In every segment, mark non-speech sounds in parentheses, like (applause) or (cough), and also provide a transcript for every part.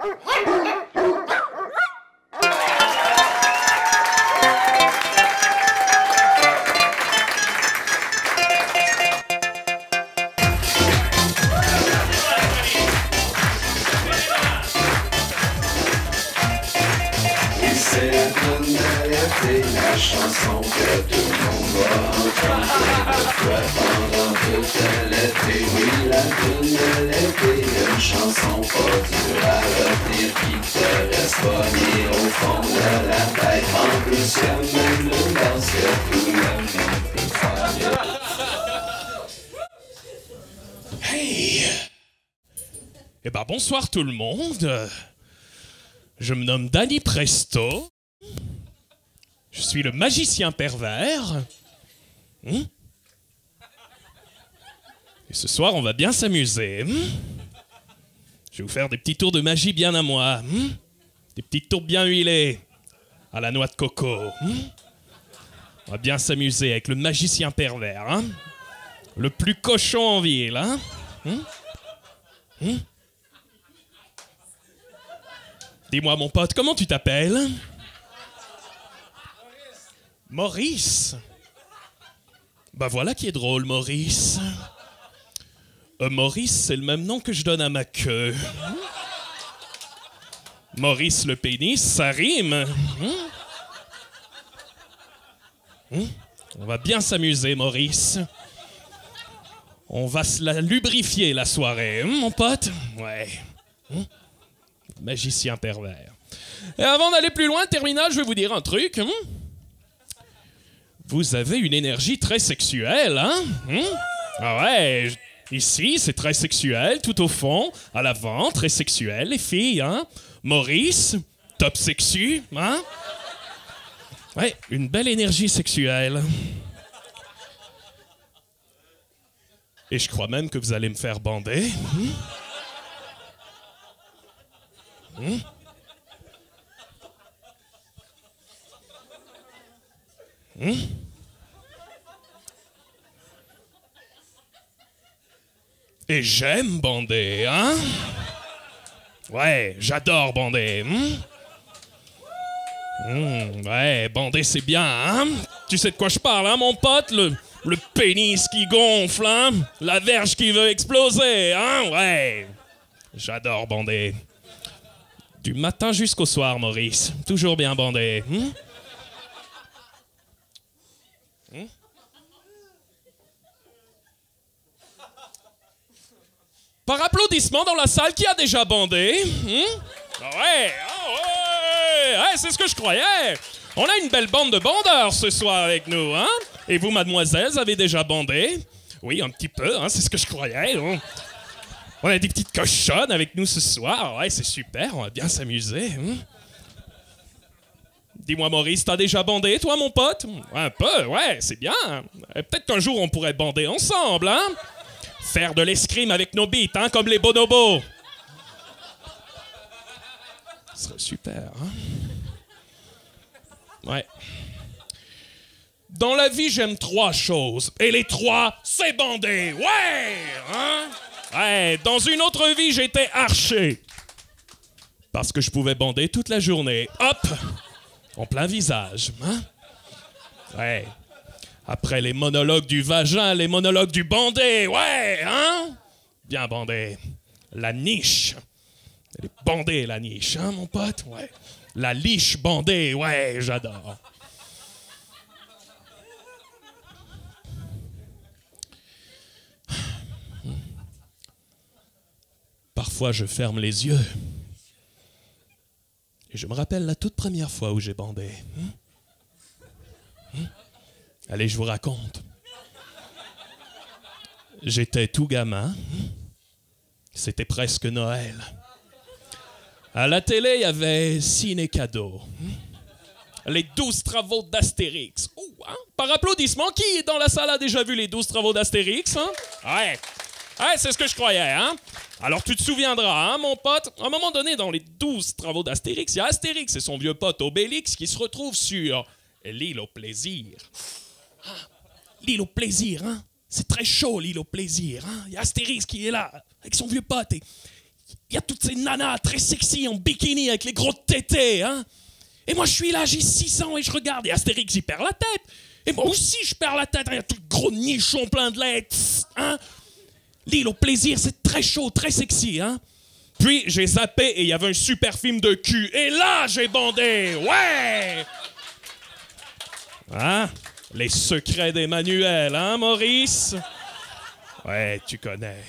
C'est la de chanson que tout le monde va entendre une fois pendant l'été. Oui, la de une chanson pas retenir Hey Eh ben bonsoir tout le monde. Je me nomme Danny Presto. Je suis le magicien pervers. Hmm Et ce soir, on va bien s'amuser. hmm Je vais vous faire des petits tours de magie bien à moi. hmm? Des petites tours bien huilées. À la noix de coco. hmm? On va bien s'amuser avec le magicien pervers. hein? Le plus cochon en ville, hein? Hmm? Dis-moi, mon pote, comment tu t'appelles? Maurice. Bah voilà qui est drôle, Maurice. Euh, Maurice, c'est le même nom que je donne à ma queue. Hmm Maurice le pénis, ça rime. Hmm? Hmm? On va bien s'amuser, Maurice. On va se la lubrifier la soirée, hein, mon pote? Ouais. Hein Magicien pervers. Et avant d'aller plus loin, terminal, je vais vous dire un truc. hein? Vous avez une énergie très sexuelle, hein? Ah ouais, ici, c'est très sexuel, tout au fond, à l'avant, très sexuel, les filles, hein Maurice, top sexu, hein Ouais, une belle énergie sexuelle. Et je crois même que vous allez me faire bander. Hmm? Hmm? Hmm? Et j'aime bander, hein? Ouais, j'adore bander. Hmm, ouais, bander c'est bien, hein? Tu sais de quoi je parle, hein, mon pote? Le, le pénis qui gonfle, hein? La verge qui veut exploser, hein? Ouais. J'adore bander. Du matin jusqu'au soir, Maurice. Toujours bien bandé. hmm? Par applaudissement dans la salle, qui a déjà bandé? hmm? Ah ouais, ah ouais, ouais, c'est ce que je croyais. On a une belle bande de bandeurs ce soir avec nous, hein? Et vous, mademoiselles, avez déjà bandé? Oui, un petit peu, hein, c'est ce que je croyais. On a des petites cochonnes avec nous ce soir. Ouais, c'est super, on va bien s'amuser. hein. Dis-moi, Maurice, t'as déjà bandé, toi, mon pote? Un peu, ouais, c'est bien. Euh, Peut-être qu'un jour, on pourrait bander ensemble, hein? Faire de l'escrime avec nos bites, hein, comme les bonobos. Ce serait super, hein? Ouais. Dans la vie, j'aime trois choses. Et les trois, c'est bander. Ouais! Hein? Ouais, dans une autre vie, j'étais archer. Parce que je pouvais bander toute la journée. Hop! En plein visage. Hein? Ouais. Après les monologues du vagin, les monologues du bandé. Ouais, hein? Bien bandé. La niche. Elle est bandée, la niche, hein, mon pote? Ouais. La liche bandée, ouais, j'adore. Parfois, je ferme les yeux. Et je me rappelle la toute première fois où j'ai bandé. Hmm? Allez, je vous raconte. J'étais tout gamin. C'était presque Noël. À la télé, il y avait Ciné Cadeau. Les 12 travaux d'Astérix. Hein? Par applaudissement, qui dans la salle a déjà vu les 12 travaux d'Astérix? hein? Ouais. Ouais, c'est ce que je croyais, hein? Alors tu te souviendras, hein, mon pote, à un moment donné, dans les 12 travaux d'Astérix, il y a Astérix et son vieux pote Obélix qui se retrouvent sur l'île au plaisir. Ah, l'île au plaisir, hein? C'est très chaud, l'île au plaisir, hein? Il y a Astérix qui est là, avec son vieux pote, il y a toutes ces nanas très sexy en bikini avec les gros tétés, hein? Et moi, je suis là, j'ai 6 ans et je regarde. Et Astérix, il perd la tête. Et moi aussi, je perds la tête. Il y a tout le gros nichon plein de tss, hein? L'île au plaisir, c'est très chaud, très sexy, hein? Puis j'ai zappé et il y avait un super film de cul. Et là, j'ai bandé. Ouais! Hein? Les secrets d'Emmanuel, hein, Maurice? Ouais, tu connais.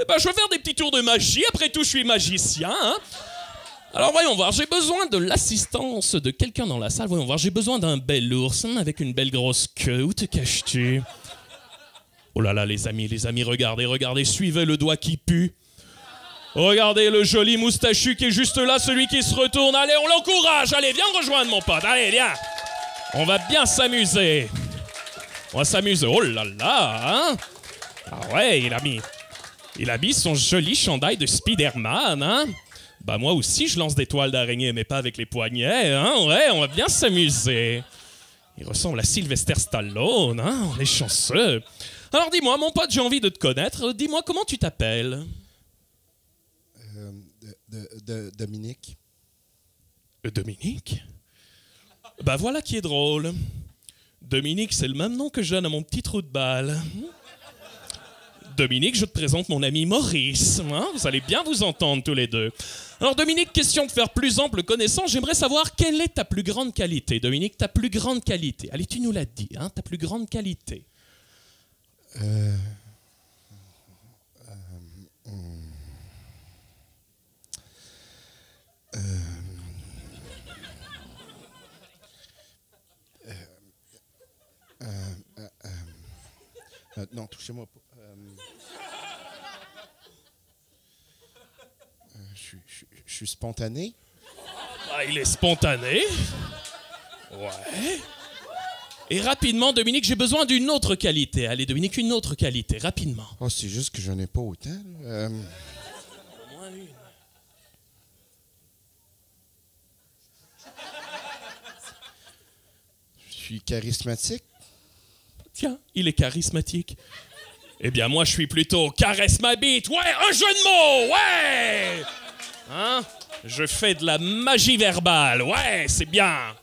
Eh ben, je vais faire des petits tours de magie. Après tout, je suis magicien. hein. Alors voyons voir, j'ai besoin de l'assistance de quelqu'un dans la salle. Voyons voir, j'ai besoin d'un bel ours avec une belle grosse queue. Où te caches-tu? Oh là là, les amis, les amis, regardez, regardez, suivez le doigt qui pue. Regardez le joli moustachu qui est juste là, celui qui se retourne. Allez, on l'encourage. Allez, viens rejoindre, mon pote. Allez, viens. On va bien s'amuser. On va s'amuser. Oh là là, hein Ah ouais, il a mis... Il a mis son joli chandail de Spider-Man, hein Bah moi aussi, je lance des toiles d'araignée, mais pas avec les poignets, hein Ouais, on va bien s'amuser. Il ressemble à Sylvester Stallone, hein On est chanceux. Alors dis-moi, mon pote, j'ai envie de te connaître. Dis-moi, comment tu t'appelles? Euh, de, de- de- Dominique. Euh, Dominique? Bah voilà qui est drôle. Dominique, c'est le même nom que je donne à mon petit trou de balle. Dominique, je te présente mon ami Maurice. hein. Vous allez bien vous entendre tous les deux. Alors Dominique, question de faire plus ample connaissance, j'aimerais savoir quelle est ta plus grande qualité. Dominique, ta plus grande qualité. Allez, tu nous l'as dit, hein, ta plus grande qualité. Euh, euh, non, touchez-moi. Euh, euh, je suis- spontané. Ah, il est spontané. Ouais. Et rapidement, Dominique, j'ai besoin d'une autre qualité. Allez, Dominique, une autre qualité, rapidement. Oh, c'est juste que je n'ai pas autant. Euh, je suis charismatique. Tiens, il est charismatique. Eh bien, moi, je suis plutôt caresse ma bite. Ouais, un jeu de mots, ouais Hein? Je fais de la magie verbale, ouais, c'est bien.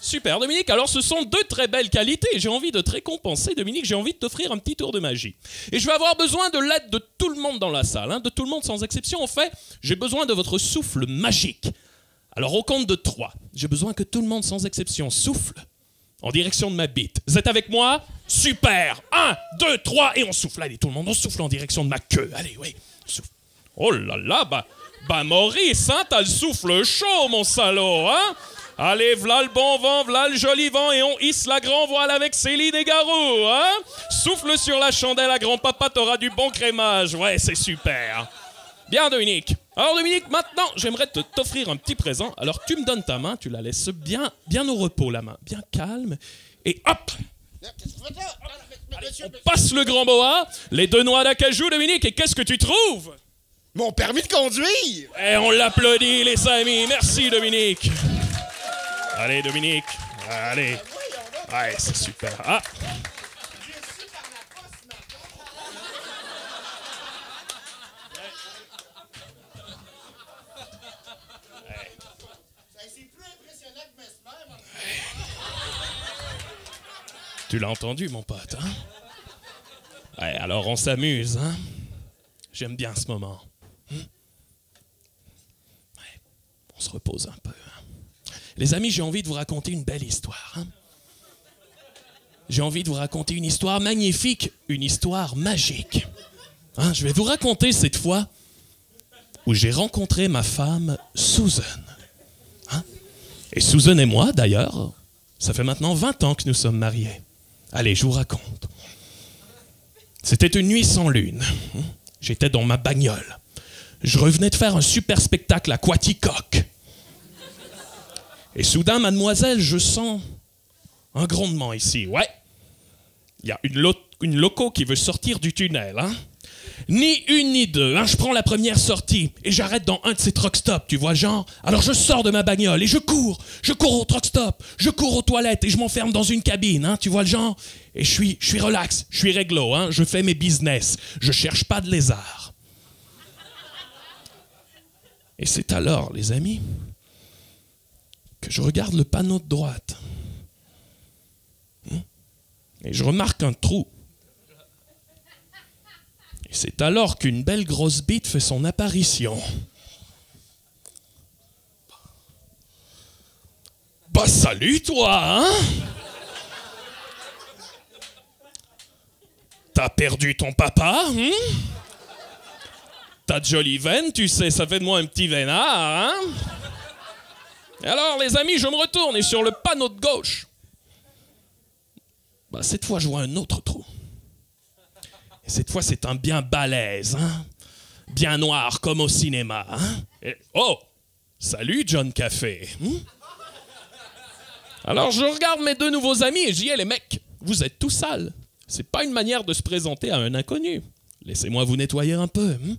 Super, Dominique. Alors, ce sont deux très belles qualités. J'ai envie de te récompenser, Dominique. J'ai envie de t'offrir un petit tour de magie. Et je vais avoir besoin de l'aide de tout le monde dans la salle, hein, de tout le monde sans exception. En fait, j'ai besoin de votre souffle magique. Alors, au compte de trois, j'ai besoin que tout le monde sans exception souffle en direction de ma bite. Vous êtes avec moi? Super 1, 2, 3, et on souffle. Allez, tout le monde, on souffle en direction de ma queue. Allez, oui, souffle. Oh là là, bah, bah Maurice, hein, t'as le souffle chaud, mon salaud, hein Allez, v'là le bon vent, v'là le joli vent, et on hisse la grand voile avec Céline et Garou, hein? Souffle sur la chandelle à grand-papa, t'auras du bon crémage. Ouais, c'est super. Bien, Dominique. Alors, Dominique, maintenant, j'aimerais te t'offrir un petit présent. Alors, tu me donnes ta main, tu la laisses bien, bien au repos, la main, bien calme, et hop On passe le grand boa, les deux noix d'acajou, Dominique, et qu'est-ce que tu trouves? Mon permis de conduire! Et on l'applaudit, les amis. Merci, Dominique. Allez, Dominique. Allez. Ouais, c'est super. Ah. Tu l'as entendu, mon pote, hein? Ouais, alors on s'amuse, hein? J'aime bien ce moment. Hmm? Ouais, on se repose un peu. Les amis, j'ai envie de vous raconter une belle histoire. hein. J'ai envie de vous raconter une histoire magnifique, une histoire magique. Hein, je vais vous raconter cette fois où j'ai rencontré ma femme Susan. Hein? Et Susan et moi, d'ailleurs, ça fait maintenant 20 ans que nous sommes mariés. Allez, je vous raconte. C'était une nuit sans lune. J'étais dans ma bagnole. Je revenais de faire un super spectacle à. Et soudain, mademoiselle, je sens un grondement ici. Ouais. Il y a une, lo- une loco qui veut sortir du tunnel. hein. Ni une ni deux. hein. Je prends la première sortie et j'arrête dans un de ces truck stops, tu vois, genre. Alors je sors de ma bagnole et je cours. Je cours au truck stop. Je cours aux toilettes et je m'enferme dans une cabine, hein, tu vois genre. Et je suis, je suis relax, je suis réglo, hein. Je fais mes business. Je cherche pas de lézard. Et c'est alors, les amis, que je regarde le panneau de droite. Hmm. Et je remarque un trou. Et c'est alors qu'une belle grosse bite fait son apparition. Bah salut toi, hein? T'as perdu ton papa, hein? T'as de jolies veines, tu sais, ça fait de moi un petit vénard, hein? Alors les amis, je me retourne et sur le panneau de gauche, bah cette fois je vois un autre trou. Et cette fois, c'est un bien balèze, hein? Bien noir, comme au cinéma, hein? Oh! Salut, John Café! hmm? Alors, je regarde mes deux nouveaux amis et j'y ai les mecs, vous êtes tout sales. C'est pas une manière de se présenter à un inconnu. Laissez-moi vous nettoyer un peu. hmm?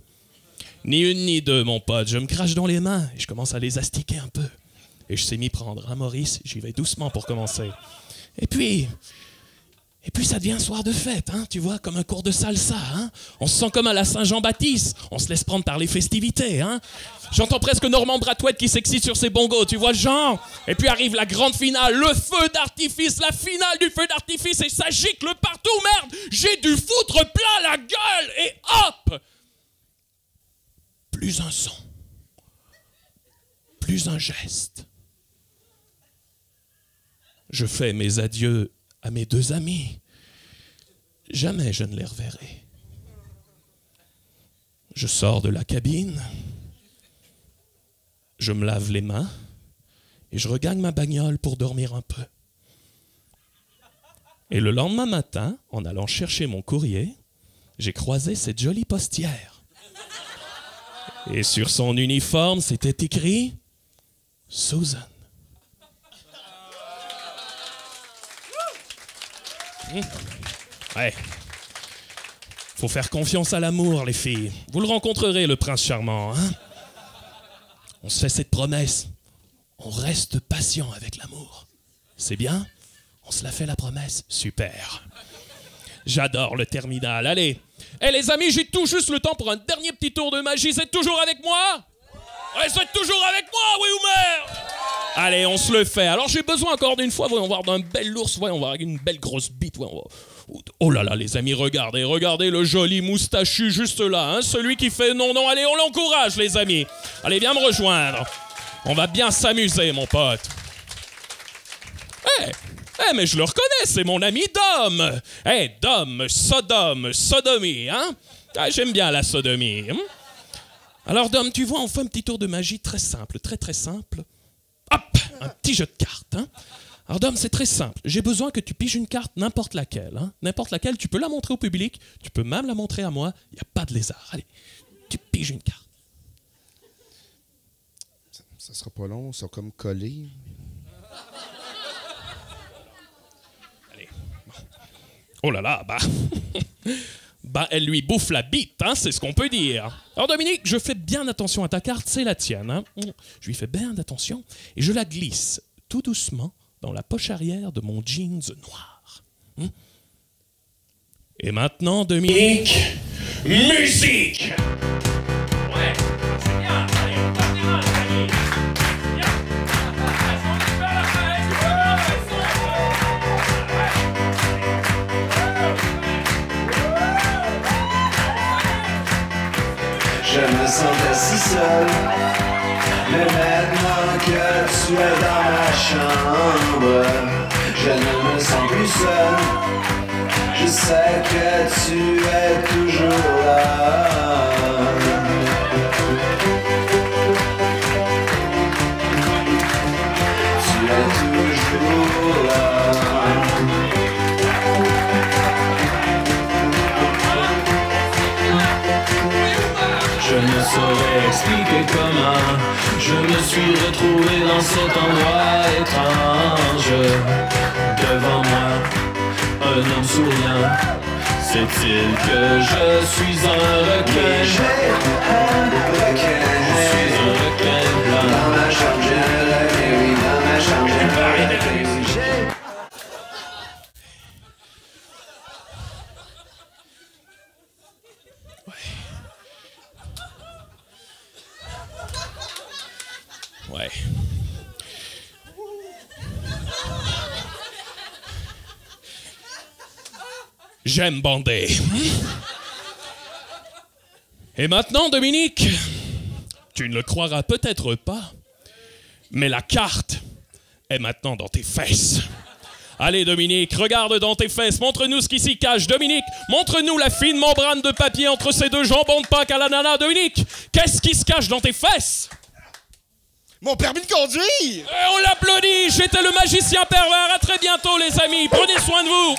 Ni une ni deux, mon pote. Je me crache dans les mains et je commence à les astiquer un peu. Et je sais m'y prendre, hein, Maurice? J'y vais doucement pour commencer. Et puis, et puis ça devient un soir de fête, hein, tu vois, comme un cours de salsa. Hein. On se sent comme à la Saint-Jean-Baptiste. On se laisse prendre par les festivités. Hein. J'entends presque Normand Bratouette qui s'excite sur ses bongos, tu vois le genre. Et puis arrive la grande finale, le feu d'artifice, la finale du feu d'artifice, et ça gicle partout, merde J'ai dû foutre plein la gueule, et hop Plus un son. Plus un geste. Je fais mes adieux à mes deux amis. Jamais je ne les reverrai. Je sors de la cabine, je me lave les mains et je regagne ma bagnole pour dormir un peu. Et le lendemain matin, en allant chercher mon courrier, j'ai croisé cette jolie postière. Et sur son uniforme, c'était écrit Susan. Ouais. Faut faire confiance à l'amour, les filles. Vous le rencontrerez, le prince charmant. Hein On se fait cette promesse. On reste patient avec l'amour. C'est bien? On se la fait la promesse Super. J'adore le terminal. Allez. Eh les amis, j'ai tout juste le temps pour un dernier petit tour de magie. Êtes toujours avec moi? Vous êtes toujours avec moi, oui ou merde? Allez, on se le fait. Alors j'ai besoin encore d'une fois, voyons voir d'un bel ours, voyons voir une belle grosse bite. voyons voir. Oh là là, les amis, regardez, regardez le joli moustachu juste là, hein, celui qui fait non, non, allez, on l'encourage, les amis. Allez, viens me rejoindre. On va bien s'amuser, mon pote. Eh, eh, mais je le reconnais, c'est mon ami Dom. Eh, Dom, Sodome, sodomie, hein? Ah, J'aime bien la sodomie. hein? Alors, Dom, tu vois, on fait un petit tour de magie très simple, très très simple. Hop, un petit jeu de cartes. Hein? Alors, Dom, c'est très simple. J'ai besoin que tu piges une carte, n'importe laquelle. Hein? N'importe laquelle, tu peux la montrer au public, tu peux même la montrer à moi. Il n'y a pas de lézard. Allez, tu piges une carte. Ça sera pas long, ils sont comme collés. Oh là là, bah. (laughs) bah, elle lui bouffe la bite, hein, c'est ce qu'on peut dire. Alors, Dominique, je fais bien attention à ta carte, c'est la tienne. Hein. Je lui fais bien attention et je la glisse tout doucement dans la poche arrière de mon jeans noir. Hmm. Et maintenant, Dominique, musique si seul. Mais maintenant que tu es dans ma chambre, je ne me sens plus seul. Je sais que tu es toujours là. Saurais expliquer comment je me suis retrouvé dans cet endroit étrange. Devant moi, un homme souriant, Sait-il que je suis un requin? J'ai un requin. Je suis un requin blanc. J'aime bander. Et maintenant, Dominique, tu ne le croiras peut-être pas, mais la carte est maintenant dans tes fesses. Allez, Dominique, regarde dans tes fesses, montre-nous ce qui s'y cache. Dominique, montre-nous la fine membrane de papier entre ces deux jambons de Pâques à l'ananas. Dominique, qu'est-ce qui se cache dans tes fesses? Mon permis de conduire! Et on l'applaudit, j'étais le magicien pervers. À très bientôt, les amis. Prenez soin de vous.